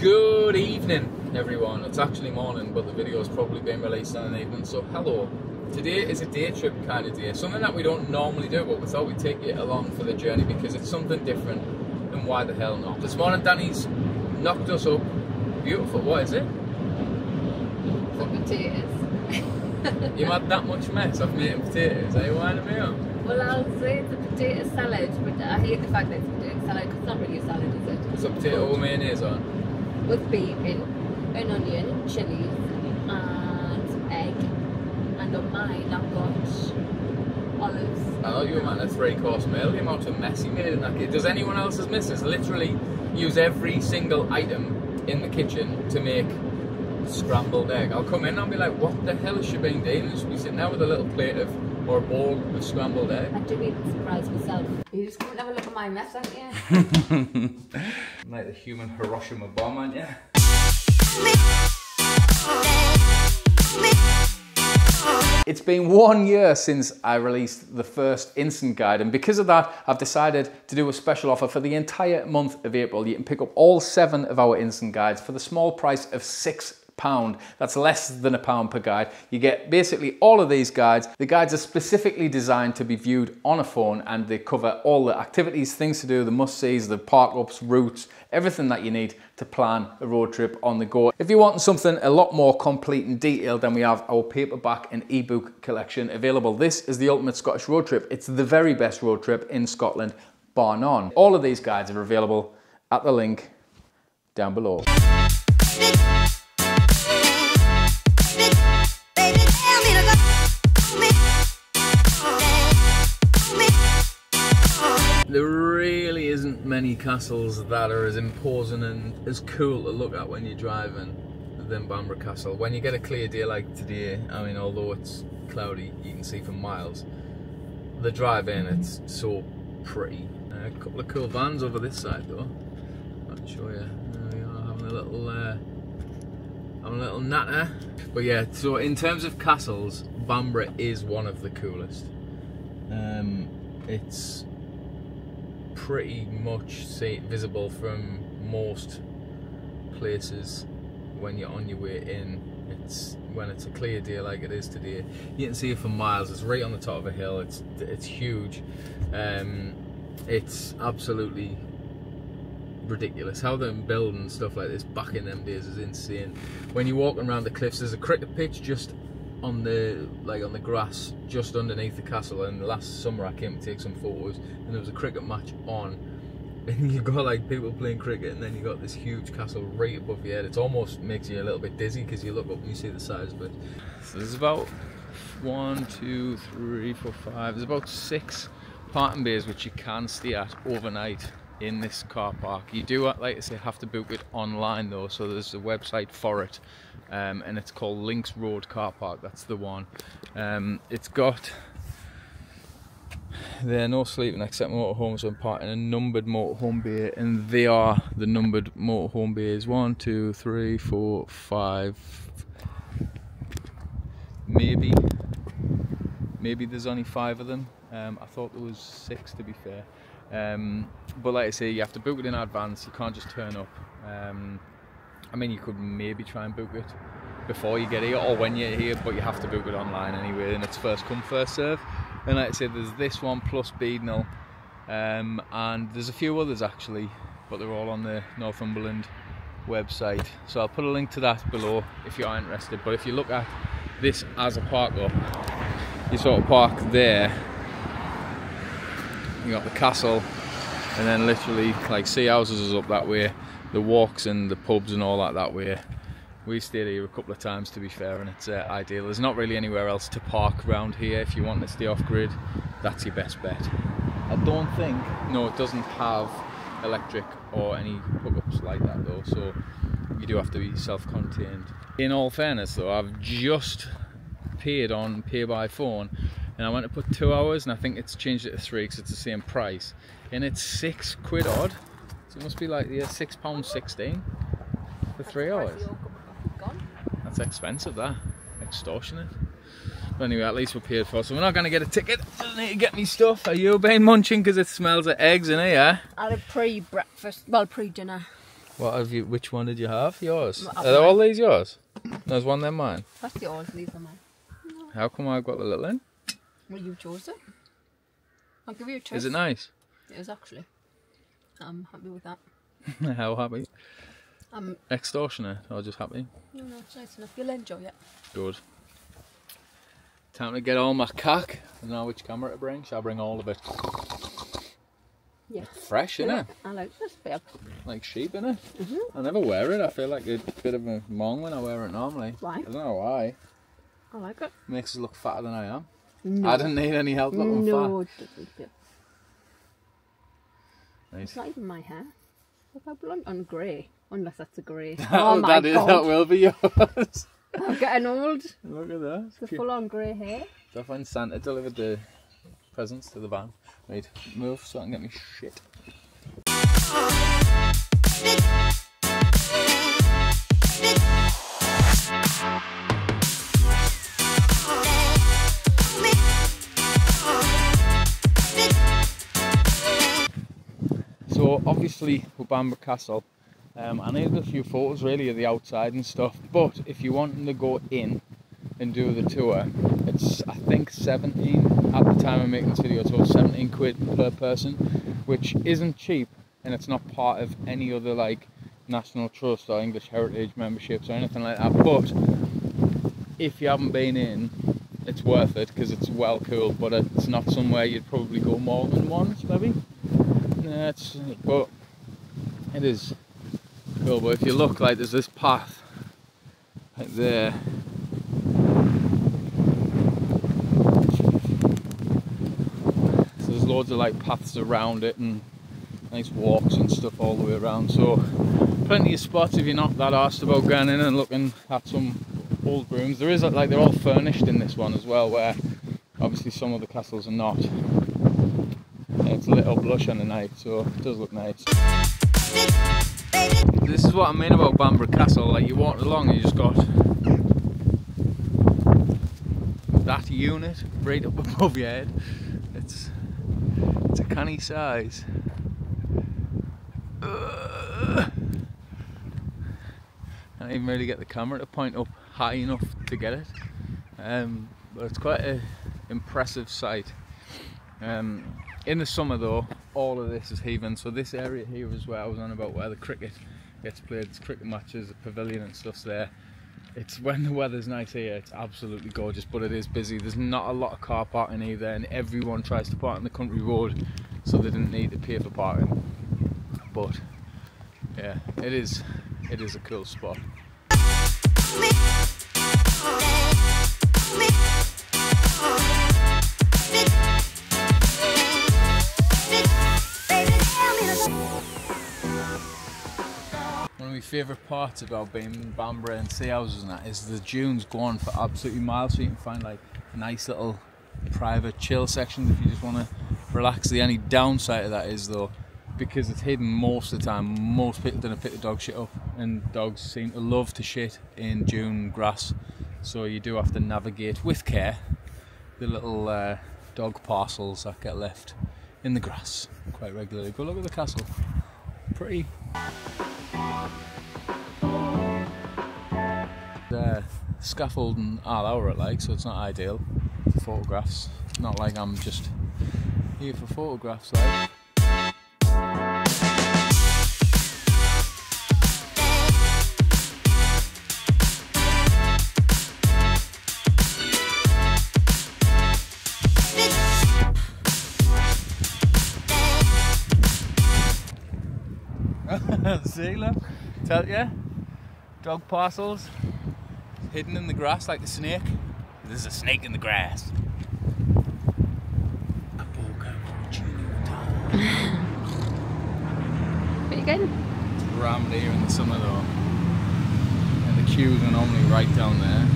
Good evening, everyone. It's actually morning, but the video is probably being released in an evening. So, hello. Today is a day trip kind of day, something that we don't normally do, but we thought we'd take you along for the journey because it's something different. And why the hell not? This morning, Danny's knocked us up. Beautiful. What is it? Potatoes. You had that much mess of and potatoes. Are you winding me up? Well, I'll say it's a potato salad, but I hate the fact that it's a potato salad because it's not really a salad, is it? It's a potato with mayonnaise on. With bacon, an onion, chilies, and egg. And on mine, I've got olives. I know you were man a three course meal. Amount of mess you made in that kitchen. Does anyone else's missus literally use every single item in the kitchen to make scrambled egg? I'll come in and I'll be like, what the hell is she being doing? And she'll be sitting there with a little plate of or a bowl of scrambled egg. I do even surprise myself. You just come and have a look at my mess, aren't you? like the human Hiroshima bomb, aren't you? It's been one year since I released the first instant guide and because of that I've decided to do a special offer for the entire month of April. You can pick up all seven of our instant guides for the small price of six pound. That's less than a pound per guide. You get basically all of these guides. The guides are specifically designed to be viewed on a phone and they cover all the activities, things to do, the must-sees, the park-ups, routes, everything that you need to plan a road trip on the go. If you want something a lot more complete and detailed, then we have our paperback and ebook collection available. This is the Ultimate Scottish Road Trip. It's the very best road trip in Scotland, bar none. All of these guides are available at the link down below. There really isn't many castles that are as imposing and as cool to look at when you're driving than Bamburgh Castle. When you get a clear day like today, I mean, although it's cloudy, you can see for miles. The drive in, it's so pretty. Uh, a couple of cool vans over this side though. I'll show you. There we are, having a little, uh, having a little natter. But yeah, so in terms of castles, Bamburgh is one of the coolest. Um, it's pretty much see, visible from most places when you're on your way in. It's when it's a clear day like it is today. You can see it for miles. It's right on the top of a hill. It's it's huge. Um, it's absolutely ridiculous. How they're building stuff like this back in them days is insane. When you're walking around the cliffs, there's a cricket pitch just on the like on the grass just underneath the castle and last summer I came to take some photos and there was a cricket match on and you've got like people playing cricket and then you got this huge castle right above your head. It almost makes you a little bit dizzy because you look up and you see the size of it. So there's about one two three four five there's about six parting bays which you can stay at overnight in this car park. You do, like I say, have to book it online though, so there's a website for it, um, and it's called Links Road Car Park. That's the one. Um, it's got there no sleeping except motorhomes and parking a numbered motorhome bay, and they are the numbered motorhome bays. One, two, three, four, five, maybe. Maybe there's only five of them. Um, I thought there was six to be fair. Um, but like I say, you have to book it in advance. You can't just turn up. Um, I mean, you could maybe try and book it before you get here or when you're here, but you have to book it online anyway, and it's first come first serve. And like I said, there's this one plus Beadnell, um, and there's a few others actually, but they're all on the Northumberland website. So I'll put a link to that below if you are interested. But if you look at this as a park up, you sort of park there you got the castle and then literally like Seahouses is up that way the walks and the pubs and all that that way. We stayed here a couple of times to be fair and it's uh, ideal. There's not really anywhere else to park around here. If you want to stay off grid that's your best bet. I don't think no it doesn't have electric or any hookups like that though so you do have to be self-contained. In all fairness though I've just paid on pay by phone and I went to put two hours and I think it's changed it to three because it's the same price and it's six quid odd so it must be like yeah six pounds 16 for three hours that's expensive that extortionate but anyway at least we're paid for so we're not going to get a ticket I need to get me stuff are you been munching because it smells of eggs in here I had a pre-breakfast well pre-dinner What have you? Which one did you have? Yours? Are all these yours? There's one there mine. That's yours, these are mine. How come I've got the little in? Well, you chose it. I'll give you a choice. Is it nice? It is actually. I'm happy with that. How happy? Um, Extortionate or just happy? no, no, it's nice enough. You'll enjoy it. Good. Time to get all my cack. I don't know which camera to bring. Shall I bring all of it? Yes. Fresh, innit? I like this bit. Like sheep, innit? Mhm. I never wear it. I feel like a bit of a mong when I wear it normally. Why? I don't know why. I like it. Makes us look fatter than I am. No. I didn't need any help looking No, it doesn't. Nice. It's not even my hair. Look how blonde and grey. Unless that's a grey. Oh, Oh my that is- god. that will be yours. I'm getting old. Look at that. The Cute. full on grey hair. So I find Santa delivered the presents to the van. Right, move so I can get me shit. So obviously Bamburgh Castle, um, I needed a few photos really of the outside and stuff. But if you wanting to go in and do the tour, it's I think 17 at the time of making this video. So 17 quid per person, which isn't cheap, and it's not part of any other like National Trust or English Heritage memberships or anything like that. But if you haven't been in, it's worth it because it's well cool. But it's not somewhere you'd probably go more than once, maybe. It's but it is cool. But if you look, like there's this path right there. So there's loads of like paths around it and nice walks and stuff all the way around. So plenty of spots if you're not that arsed about going in and looking at some old rooms. There is like they're all furnished in this one as well, where obviously some of the castles are not. Little blush on the night, so it does look nice. This is what I mean about Bamburgh Castle. Like you walk along, and you just got that unit right up above your head. It's it's a canny size. Ugh. Can't even really get the camera to point up high enough to get it. Um, but it's quite an impressive sight. Um, in the summer though, all of this is heaving. So this area here is where I was on about where the cricket gets played. It's cricket matches, the pavilion and stuff's there. It's when the weather's nice here, it's absolutely gorgeous, but it is busy. There's not a lot of car parking either, and everyone tries to park on the country road, so they didn't need to pay for parking. But yeah, it is it is a cool spot. Favourite part about being in Bamburgh and Seahouses and that is the dunes go on for absolutely miles so you can find like nice little private chill sections if you just want to relax. The only downside of that is though, because it's hidden most of the time, most people don't pick the dog shit up and dogs seem to love to shit in dune grass. So you do have to navigate with care the little uh, dog parcels that get left in the grass quite regularly. Go look at the castle. Pretty scaffolding all over it like so it's not ideal for photographs. Not like I'm just here for photographs like. See look. Tell ya. Dog parcels hidden in the grass like a snake there's a snake in the grass But again, rammed here in the summer though. And the queues are normally right down there.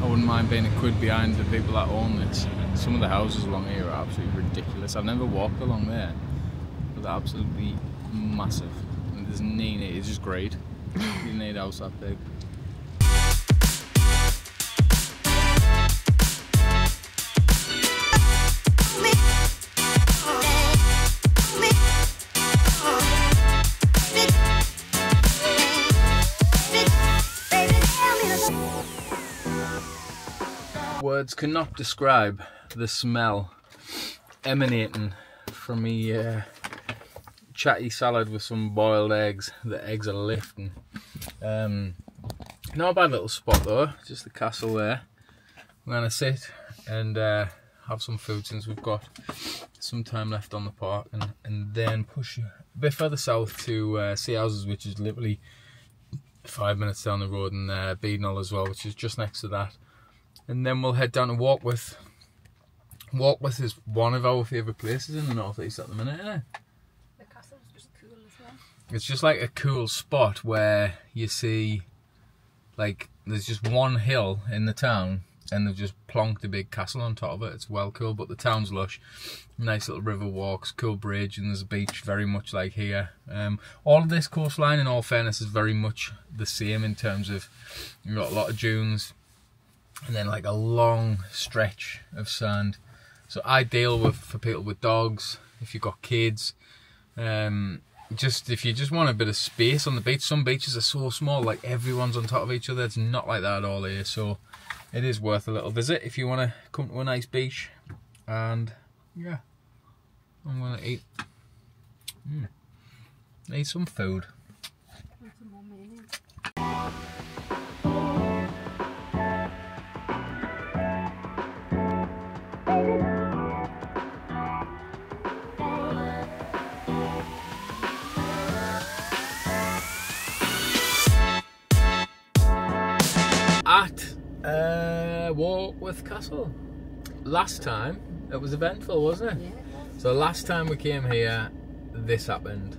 I wouldn't mind being a quid behind the people that own this. Some of the houses along here are absolutely ridiculous. I've never walked along there, but they're absolutely massive. And there's Nina, it's just great. you need a house that big. Words cannot describe the smell emanating from me uh, chatty salad with some boiled eggs. The eggs are lifting. Um, not a bad little spot though, just the castle there. I'm gonna sit and uh, have some food since we've got some time left on the park and, and then push a bit further south to uh, Seahouses which is literally five minutes down the road and uh, Beadnell as well which is just next to that and then we'll head down to Warkworth. Warkworth is one of our favourite places in the northeast at the minute isn't it? The castle's just cool as well. It's just like a cool spot where you see like there's just one hill in the town and they've just plonked a big castle on top of it. It's well cool, but the town's lush. Nice little river walks, cool bridge, and there's a beach very much like here. Um, all of this coastline, in all fairness, is very much the same in terms of you've got a lot of dunes and then like a long stretch of sand. So ideal with for people with dogs, if you've got kids. Um, just if you just want a bit of space on the beach. Some beaches are so small, like everyone's on top of each other. It's not like that at all here. So it is worth a little visit if you want to come to a nice beach. And yeah, I'm gonna eat. Mm, eat some food. Castle. Last time it was eventful, wasn't Yeah, it? it was. So last time we came here, this happened.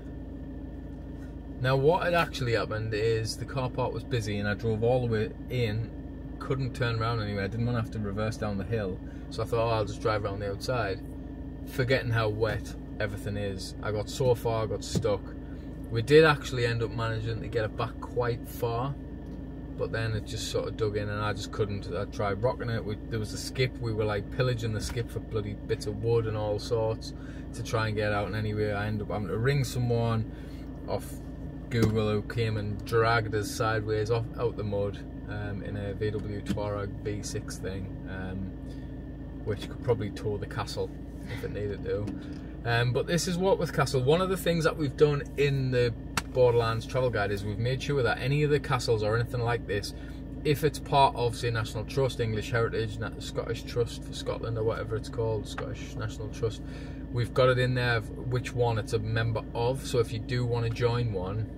Now what had actually happened is the car park was busy and I drove all the way in, couldn't turn around anywhere, didn't want to have to reverse down the hill. So I thought, oh, I'll just drive around the outside. Forgetting how wet everything is. I got so far, I got stuck. We did actually end up managing to get it back quite far, but then it just sort of dug in and I just couldn't. I tried rocking it. We, there was a skip. We were like pillaging the skip for bloody bits of wood and all sorts to try and get out. And anyway, I ended up having to ring someone off Google who came and dragged us sideways off out the mud um, in a VW Touareg B6 thing, um, which could probably tow the castle if it needed to. Um, but this is what with Castle. One of the things that we've done in the Borderlands travel guide is we've made sure that any of the castles or anything like this, if it's part of, say, National Trust, English Heritage, Scottish Trust for Scotland or whatever it's called, Scottish National Trust, we've got it in there which one it's a member of. So if you do want to join one,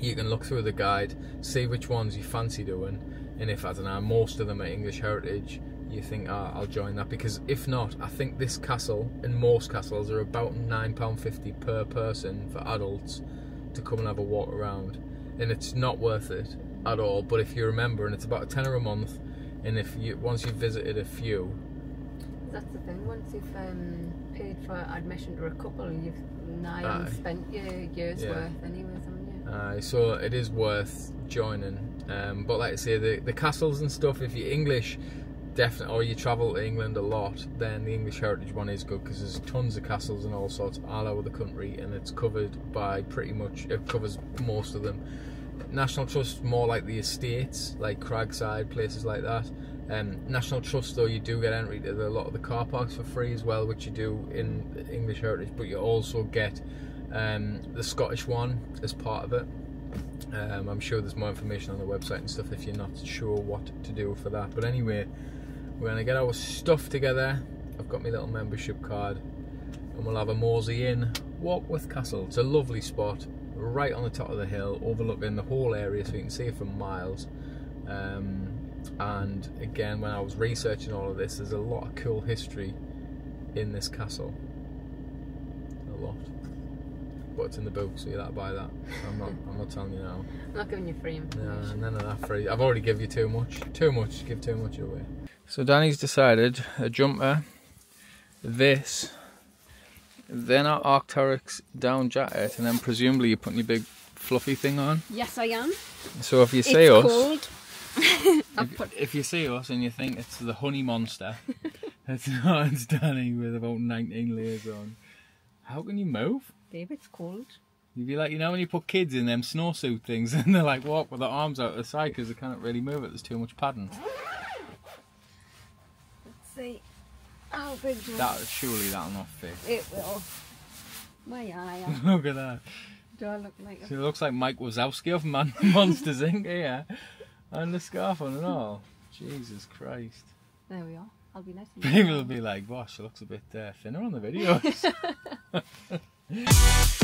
you can look through the guide, see which ones you fancy doing, and if I don't know, most of them are English heritage, you think, ah, I'll join that. Because if not, I think this castle and most castles are about £9.50 per person for adults to come and have a walk around, and it's not worth it at all. But if you remember, and it's about a tenner a month, and if you once you've visited a few, That's the thing. Once you've um, paid for admission to a couple, you've nigh on spent your year's Yeah. worth anyways, haven't you? Uh, so it is worth joining. Um, but like I say, the, the castles and stuff, if you're English, definitely, or you travel to England a lot, then the English Heritage one is good because there's tons of castles and all sorts all over the country, and it's covered by pretty much, it covers most of them. National Trust more like the estates, like Cragside, places like that. Um, National Trust though, you do get entry to the, a lot of the car parks for free as well, which you do in English Heritage, but you also get um, the Scottish one as part of it. Um, I'm sure there's more information on the website and stuff if you're not sure what to do for that. But anyway, we're gonna get our stuff together. I've got my little membership card, and we'll have a mosey in Warkworth Castle. It's a lovely spot, right on the top of the hill, overlooking the whole area, so you can see it from miles. Um, and again, when I was researching all of this, there's a lot of cool history in this castle. A lot. But it's in the book, so you have to buy that. I'm not. I'm not telling you now. I'm not giving you free No, information. none of that free. I've already give you too much. Too much. Give too much away. So Danny's decided a jumper, this, then our Arc'teryx down jacket, and then presumably you're putting your big fluffy thing on. Yes, I am. So if you see it's us, cold. If, put if you see us and you think it's the honey monster, it's not. It's Danny with about 19 layers on. How can you move? Babe, it's cold. You'd be like, you know, when you put kids in them snowsuit things and they're like walk with their arms out the side because they can't really move it. There's too much padding. How big That surely that'll not fit. It will. My eye. Look at that. Do I look like a She looks like Mike Wazowski of Man- Monsters Inc. Yeah, And the scarf on and all. Jesus Christ. There we are. I'll be nice People will be like, "Wow, she looks a bit uh, thinner on the videos."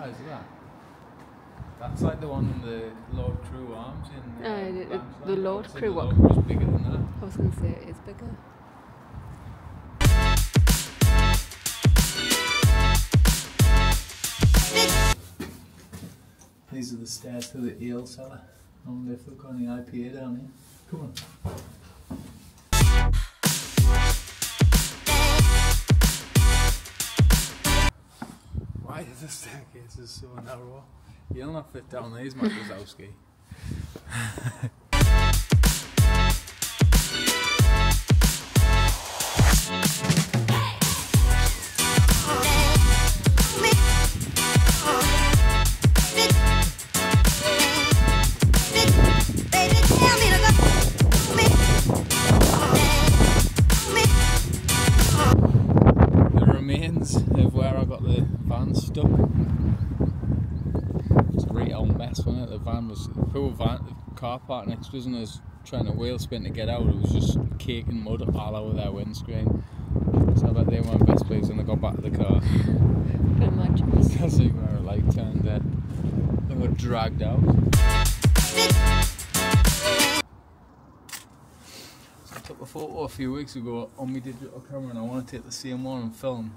size of that. That's like the one in the Lord Crewe Arms in. Uh, the- the Lord Crewe The one. Lord bigger than that. I was going to say it is bigger. These are the stairs to the ale cellar. I wonder if they've got any IPA down here. Come on. The staircases so narrow? You'll not fit down these, Mike Wazowski. park next to us, and us trying to wheel spin to get out. It was just cake and mud all over their windscreen. So I bet they weren't best pleased when they got back to the car. Pretty much. Because they were a light turned uh, they were dragged out. So I took a photo a few weeks ago on my digital camera and I want to take the same one and film.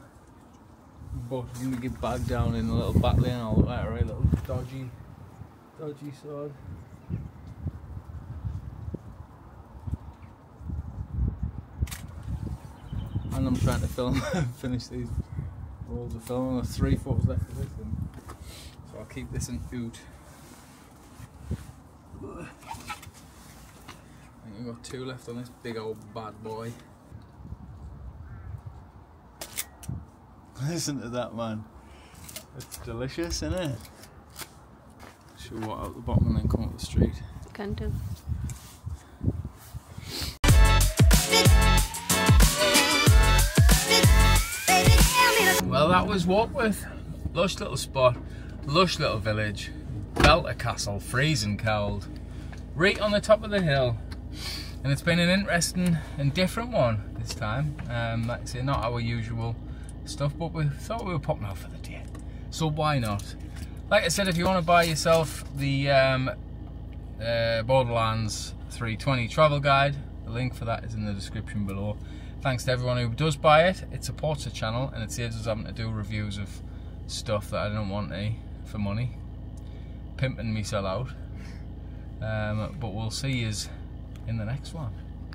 But I'm gonna get back down in a little back lane and I'll look like a right little dodgy dodgy sword. And I'm trying to film finish these rolls of film. There's three photos left of this one. So I'll keep this in oot. I think we've got two left on this big old bad boy. Listen to that man. It's delicious, isn't it? Should what out the bottom and then come up the street. Can do. That was Warkworth. Lush little spot, lush little village, Belter Castle, freezing cold, right on the top of the hill. And it's been an interesting and different one this time. Um, like I say, not our usual stuff, but we thought we were popping out for the day. So why not? Like I said, if you want to buy yourself the um, uh, Borderlands 320 travel guide, the link for that is in the description below. Thanks to everyone who does buy it. It supports the channel and it saves us having to do reviews of stuff that I don't want for money. Pimping me sell out. Um, but we'll see you in the next one.